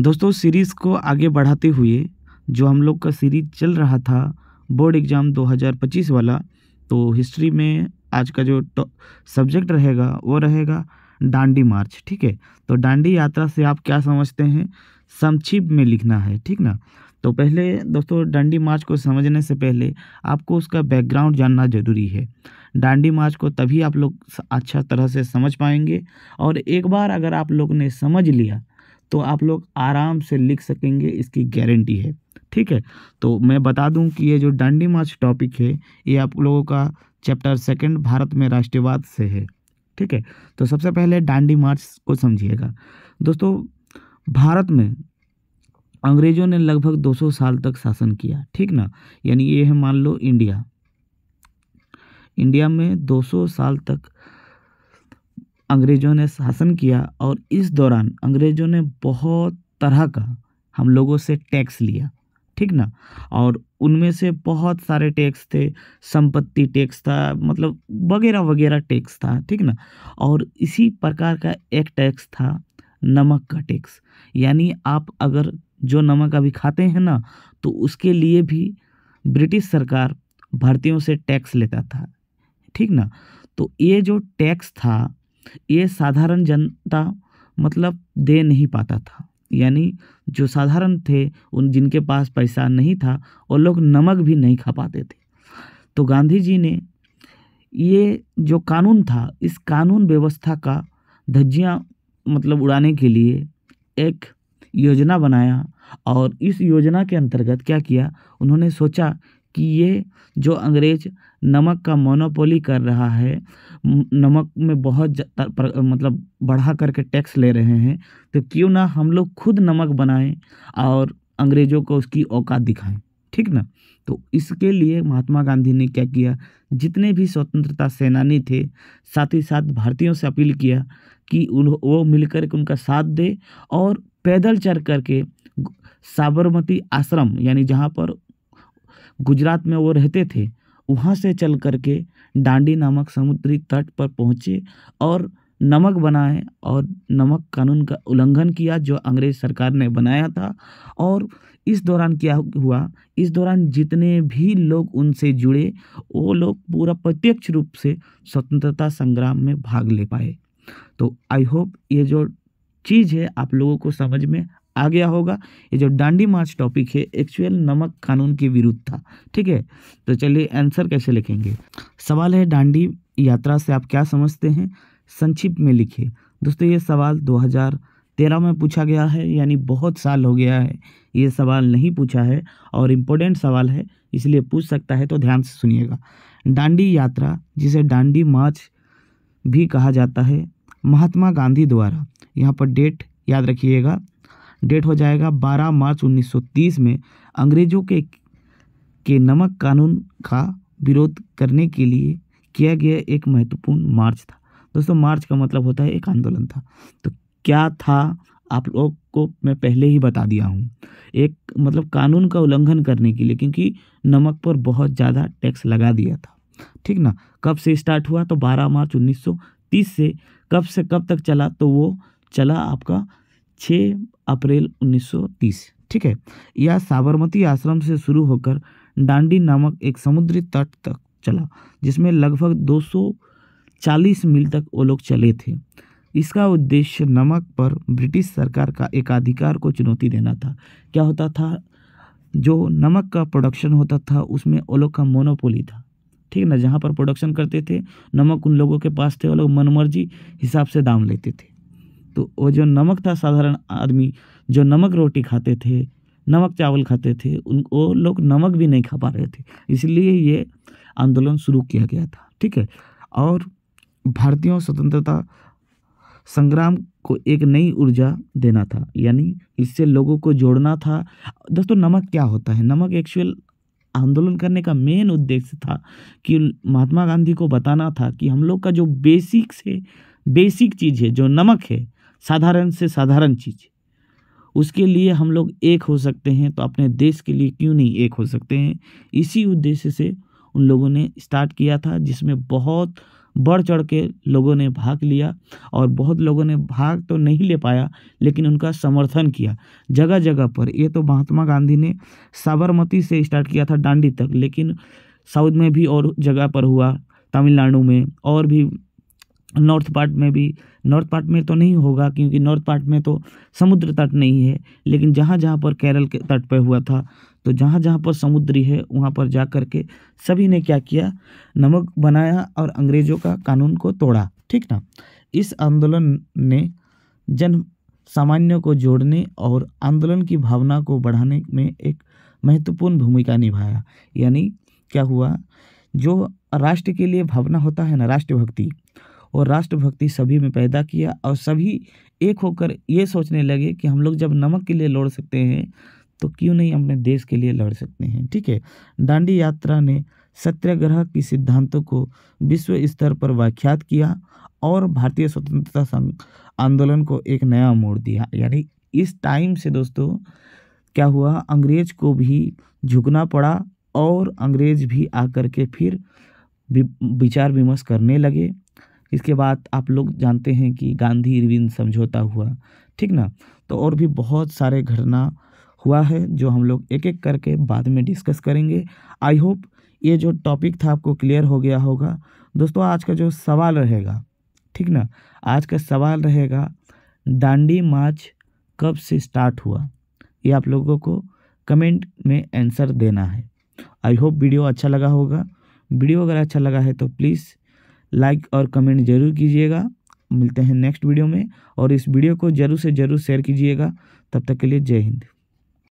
दोस्तों सीरीज़ को आगे बढ़ाते हुए जो हम लोग का सीरीज़ चल रहा था बोर्ड एग्ज़ाम 2025 वाला तो हिस्ट्री में आज का जो सब्जेक्ट रहेगा, वो रहेगा डांडी मार्च, ठीक है? तो डांडी यात्रा से आप क्या समझते हैं? संक्षिप्त में लिखना है, ठीक ना? तो पहले दोस्तों, डांडी मार्च को समझने से पहले आपको उसका बैकग्राउंड जानना ज़रूरी है। डांडी मार्च को तभी आप लोग अच्छा तरह से समझ पाएँगे और एक बार अगर आप लोग ने समझ लिया तो आप लोग आराम से लिख सकेंगे, इसकी गारंटी है। ठीक है? तो मैं बता दूँ कि ये जो डांडी मार्च टॉपिक है, ये आप लोगों का चैप्टर सेकंड भारत में राष्ट्रवाद से है। ठीक है? तो सबसे पहले डांडी मार्च को समझिएगा। दोस्तों, भारत में अंग्रेज़ों ने लगभग 200 साल तक शासन किया। ठीक ना? यानी ये है मान लो इंडिया। इंडिया में 200 साल तक अंग्रेज़ों ने शासन किया और इस दौरान अंग्रेज़ों ने बहुत तरह का हम लोगों से टैक्स लिया, ठीक ना? और उनमें से बहुत सारे टैक्स थे, संपत्ति टैक्स था मतलब वगैरह वगैरह टैक्स था, ठीक ना? और इसी प्रकार का एक टैक्स था, नमक का टैक्स। यानी आप अगर जो नमक अभी खाते हैं ना तो उसके लिए भी ब्रिटिश सरकार भारतीयों से टैक्स लेता था, ठीक ना? तो ये जो टैक्स था ये साधारण जनता मतलब दे नहीं पाता था। यानी जो साधारण थे, उन जिनके पास पैसा नहीं था वो लोग नमक भी नहीं खा पाते थे। तो गांधी जी ने ये जो कानून था, इस कानून व्यवस्था का धज्जियाँ मतलब उड़ाने के लिए एक योजना बनाया, और इस योजना के अंतर्गत क्या किया, उन्होंने सोचा कि ये जो अंग्रेज़ नमक का मोनोपोली कर रहा है नमक में बहुत मतलब बढ़ा करके टैक्स ले रहे हैं तो क्यों ना हम लोग खुद नमक बनाएँ और अंग्रेज़ों को उसकी औकात दिखाएँ, ठीक ना? तो इसके लिए महात्मा गांधी ने क्या किया? जितने भी स्वतंत्रता सेनानी थे, साथ ही साथ भारतीयों से अपील किया कि वो मिलकर के उनका साथ दे और पैदल चल करके साबरमती आश्रम, यानी जहाँ पर गुजरात में वो रहते थे, वहाँ से चल करके डांडी नामक समुद्री तट पर पहुँचे और नमक बनाए और नमक कानून का उल्लंघन किया जो अंग्रेज़ सरकार ने बनाया था। और इस दौरान क्या हुआ? इस दौरान जितने भी लोग उनसे जुड़े, वो लोग पूरा प्रत्यक्ष रूप से स्वतंत्रता संग्राम में भाग ले पाए। तो आई होप ये जो चीज़ है, आप लोगों को समझ में आ गया होगा। ये जो डांडी मार्च टॉपिक है एक्चुअल नमक कानून के विरुद्ध था। ठीक है? तो चलिए आंसर कैसे लिखेंगे? सवाल है डांडी यात्रा से आप क्या समझते हैं? संक्षिप्त में लिखिए। दोस्तों, ये सवाल 2013 में पूछा गया है, यानी बहुत साल हो गया है। ये सवाल नहीं पूछा है और इम्पोर्टेंट सवाल है, इसलिए पूछ सकता है तो ध्यान से सुनिएगा। डांडी यात्रा, जिसे डांडी मार्च भी कहा जाता है, महात्मा गांधी द्वारा। यहाँ पर डेट याद रखिएगा। डेट हो जाएगा 12 मार्च 1930 में। अंग्रेज़ों के के नमक कानून का विरोध करने के लिए किया गया एक महत्वपूर्ण मार्च था। दोस्तों, मार्च का मतलब होता है एक आंदोलन था। तो क्या था? आप लोग को मैं पहले ही बता दिया हूँ। एक मतलब कानून का उल्लंघन करने के लिए, क्योंकि नमक पर बहुत ज़्यादा टैक्स लगा दिया था। ठीक ना? कब से स्टार्ट हुआ? तो 12 मार्च 1930 से। कब से कब तक चला? तो वो चला आपका छः अप्रैल 1930 ठीक है? यह साबरमती आश्रम से शुरू होकर डांडी नामक एक समुद्री तट तक चला, जिसमें लगभग 240 मील तक वो लोग चले थे। इसका उद्देश्य नमक पर ब्रिटिश सरकार का एकाधिकार को चुनौती देना था। क्या होता था? जो नमक का प्रोडक्शन होता था, उसमें वो लोग का मोनोपोली था। ठीक है ना? जहाँ पर प्रोडक्शन करते थे, नमक उन लोगों के पास थे, वो लोग मनमर्जी हिसाब से दाम लेते थे। तो वो जो नमक था साधारण आदमी, जो नमक रोटी खाते थे, नमक चावल खाते थे, उन, वो लोग नमक भी नहीं खा पा रहे थे। इसलिए ये आंदोलन शुरू किया गया था, ठीक है? और भारतीयों स्वतंत्रता संग्राम को एक नई ऊर्जा देना था, यानी इससे लोगों को जोड़ना था। दोस्तों, नमक क्या होता है? नमक एक्चुअल आंदोलन करने का मेन उद्देश्य था कि महात्मा गांधी को बताना था कि हम लोग का जो बेसिक से बेसिक चीज़ है, जो नमक है साधारण से साधारण चीज़। उसके लिए हम लोग एक हो सकते हैं तो अपने देश के लिए क्यों नहीं एक हो सकते हैं? इसी उद्देश्य से उन लोगों ने स्टार्ट किया था, जिसमें बहुत बढ़ चढ़ के लोगों ने भाग लिया, और बहुत लोगों ने भाग तो नहीं ले पाया, लेकिन उनका समर्थन किया। जगह जगह पर, ये तो महात्मा गांधी ने साबरमती से स्टार्ट किया था डांडी तक, लेकिन साउथ में भी और जगह पर हुआ, तमिलनाडु में, और भी नॉर्थ पार्ट में भी, नॉर्थ पार्ट में तो नहीं होगा क्योंकि नॉर्थ पार्ट में तो समुद्र तट नहीं है, लेकिन जहाँ जहाँ पर केरल के तट पर हुआ था तो जहाँ जहाँ पर समुद्री है, वहाँ पर जा कर के सभी ने क्या किया? नमक बनाया और अंग्रेज़ों का कानून को तोड़ा, ठीक ना? इस आंदोलन ने जन सामान्य को जोड़ने और आंदोलन की भावना को बढ़ाने में एक महत्वपूर्ण भूमिका निभाया। यानी क्या हुआ? जो राष्ट्र के लिए भावना होता है ना, राष्ट्रभक्ति और राष्ट्रभक्ति सभी में पैदा किया और सभी एक होकर ये सोचने लगे कि हम लोग जब नमक के लिए लड़ सकते हैं तो क्यों नहीं अपने देश के लिए लड़ सकते हैं? ठीक है। दांडी यात्रा ने सत्याग्रह की सिद्धांतों को विश्व स्तर पर व्याख्यात किया और भारतीय स्वतंत्रता संघ आंदोलन को एक नया मोड़ दिया। यानी इस टाइम से दोस्तों, क्या हुआ? अंग्रेज़ को भी झुकना पड़ा और अंग्रेज़ भी आकर के फिर विचार विमर्श करने लगे। इसके बाद आप लोग जानते हैं कि गांधी इरविन समझौता हुआ, ठीक ना? तो और भी बहुत सारे घटना हुआ है जो हम लोग एक एक करके बाद में डिस्कस करेंगे। आई होप ये जो टॉपिक था आपको क्लियर हो गया होगा। दोस्तों, आज का जो सवाल रहेगा, ठीक ना? आज का सवाल रहेगा डांडी मार्च कब से स्टार्ट हुआ? ये आप लोगों को कमेंट में आंसर देना है। आई होप वीडियो अच्छा लगा होगा। वीडियो अगर अच्छा लगा है तो प्लीज़ लाइक और कमेंट ज़रूर कीजिएगा। मिलते हैं नेक्स्ट वीडियो में और इस वीडियो को ज़रूर से ज़रूर शेयर कीजिएगा। तब तक के लिए जय हिंद।